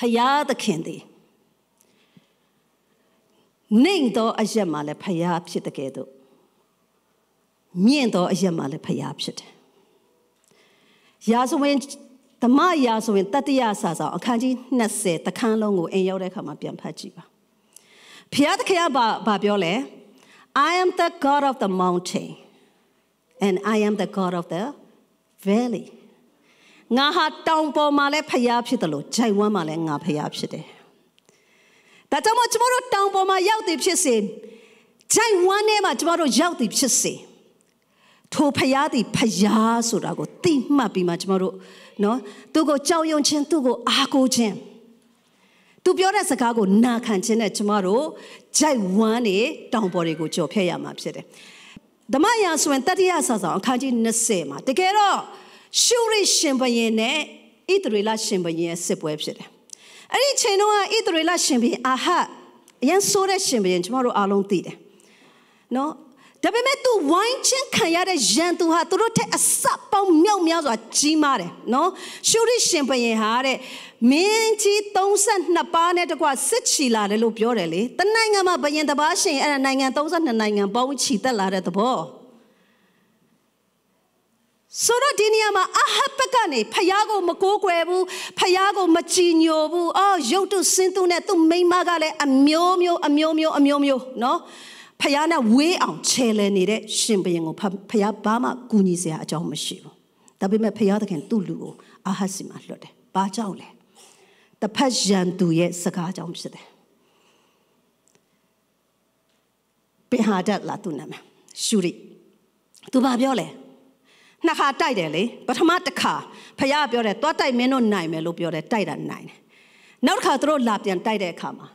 ဖယားသခင်သည်နှိမ်သောအရက်မှာလည်းဖယားဖြစ်တဲ့ကဲ့သို့မြင့်သောအရက်မှာလည်းဖယားဖြစ်တယ်ရာဇဝင်ဓမ္မရာဇဝင်တတိယစာဆောင်အခန်းကြီး20တခန်းလုံးကိုအင်ရောက်တဲ့အခါမှာပြန်ဖတ်ကြည့်ပါဖယားသခင်ကဘာပြောလဲ I am the God of the mountain and I am the God of the valley ငါဟာတောင်ပေါ်မှာလည်းဖျားဖြစ်တယ်လို့ဂျိုင်ဝမ်းမှာလည်းငါဖျားဖြစ်တယ်။ဒါကြောင့်မို့ကျွန်တော်တို့တောင်ပေါ်မှာရောက်သည်ဖြစ်စေဂျိုင်ဝမ်းထဲမှာကျွန်တော်တို့ရောက်သည်ဖြစ်စေထိုဖျားသည်ဖျားဆိုတာကိုသိမှတ်ပြီးမှကျွန်တော်တို့နော်သူ့ကိုကြောက်ရွံ့ခြင်းသူ့ကိုအားကိုးခြင်းသူပြောတဲ့စကားကိုနာခံခြင်းနဲ့ကျမတို့ဂျိုက်ဝမ်းနေတောင်ပေါ်တွေကိုကြော်ဖြတ်ရမှာဖြစ်တယ်။ဓမ္မရာဆိုရင်တတိယဆာဆောင်အခန်းကြီး20မှာတကယ်တော့ ရှုရိရှင်ဘရင်နဲ့ဣသရေလရှင်ဘရင်ရဲ့စစ်ပွဲဖြစ်တယ်။အဲ့ဒီချိန်တုန်းကဣသရေလရှင်ဘရင်အာဟတ်အရင်ဆိုးတဲ့ရှင်ဘရင်ကျမတို့အားလုံးသိတယ်။နော်ဒါပေမဲ့ तू ဝိုင်းချင်းခံရတဲ့ရန်သူဟာသူတို့ထက်အစပေါင်းမြောက်များစွာကြီးမားတယ်နော်ရှုရိရှင်ဘရင်ဟာတဲ့မင်းကြီး32ပါးနဲ့တကွစစ်ချီလာတယ်လို့ပြောတယ်လေတနိုင်ငံမှာဘရင်တစ်ပါးရှင်အဲ့ဒါနိုင်ငံ32နိုင်ငံပေါင်းချီတက်လာတဲ့သဘော ဆိုတော့ဒီနေရာမှာအဟပ်ကနေဖယားကိုမကိုးကွယ်ဘူးဖယားကိုမကြည်ညိုဘူးအော်ရုပ်တုစင်းသူနဲ့သူ့မိန်းမကလည်းအမျိုးမျိုးအမျိုးမျိုးအမျိုးမျိုးနော်ဖယားနဲ့ဝေးအောင်ချဲလဲနေတဲ့ရှင်ဘရင်ကိုဖယားဘာမှကူညီစရာအကြောင်းမရှိဘူးဒါပေမဲ့ဖယားသခင်သူ့လူကိုအဟပ်စီမှာလွတ်တယ်ဘာကြောင့်လဲတဖက်ရန်သူရဲ့စကားကြောင့်ဖြစ်တယ်ပင်ဟာဒတ်လာသူနာမရှူရီသူဘာပြောလဲ နှစ်ခါတိုက်တယ်လေပထမတစ်ခါဖခင်ပြောတယ်သွားတိုက်မင်းတို့နိုင်မယ်လို့ပြောတယ်တိုက်တာနိုင်တယ်နောက်တစ်ခါသူတို့လာပြန်တိုက်တဲ့အခါမှာ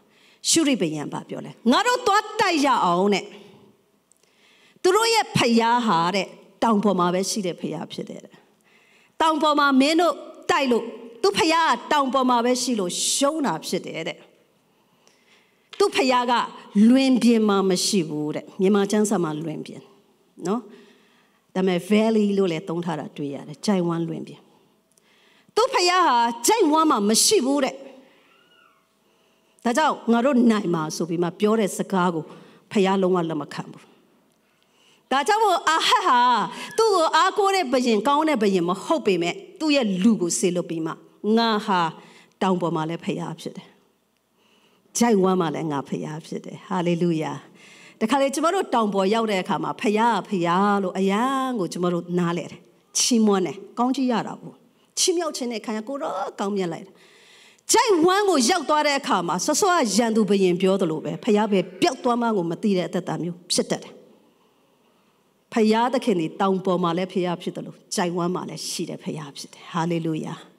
ရှုရိဘယံပါပြောလဲငါတို့သွားတိုက်ရအောင်တဲ့သူတို့ရဲ့ဖခင်ဟာတဲ့တောင်ပေါ်မှာပဲရှိတဲ့ဖခင်ဖြစ်တယ်တောင်ပေါ်မှာမင်းတို့တိုက်လို့သူဖခင်ကတောင်ပေါ်မှာပဲရှိလို့ရှုံးတာဖြစ်တယ်တဲ့သူဖခင်ကလွင်ပြင်မှာမရှိဘူးတဲ့မြန်မာကျမ်းစာမှာလွင်ပြင်နော် ဒါပေမဲ့ valley လို့လည်းသုံးထားတာတွေ့ရတယ်ဂျိုင်ဝမ်လွင်ပြင်သူဖခင်ဟာဂျိုင်ဝမ်မှာမရှိဘူးတဲ့ဒါကြောင့်ငါတို့နိုင်မှာဆိုပြီးမှပြောတဲ့စကားကိုဖခင်လုံးဝလက်မခံဘူးဒါကြောင့်မို့အာဟဟာသူ့ကိုအားကိုးတဲ့ဘယင်ကောင်းတဲ့ဘယင်မဟုတ်ပေမဲ့သူ့ရဲ့လူကိုဆေလွတ်ပြီးမှငါဟာတောင်ပေါ်မှာလည်းဖခင်ဖြစ်တယ်။ဂျိုင်ဝမ်းမှာလည်းငါဖခင်ဖြစ်တယ်။ဟာလေလုယာ။ တခါလေကျမတို့တောင်ပေါ်ရောက်တဲ့အခါမှာဖခင်ဖခင်လို့အယံကိုကျမတို့နားလဲတယ်။ချီးမွမ်းတယ်။ကောင်းကြီးရတာဘူး။ချီးမြှောက်ခြင်းနဲ့ခံရကိုတော့ကောင်းမြတ်လိုက်တယ်။ဂျိုင်ဝမ်းကိုရောက်သွားတဲ့အခါမှာဆော့ဆော့ရန်သူဘယင်ပြောသလိုပဲဖခင်ပဲပျောက်သွားမှကိုမသိတဲ့အသက်တာမျိုးဖြစ်တတ်တယ်။ဖယားသခင်ဒီတောင်ပေါ်မှာလည်းဖယားဖြစ်တယ်လို့ကြိုင်ဝမ်းမှာလည်းရှိတယ်ဖယားဖြစ်တယ်ဟာလေလုယာ။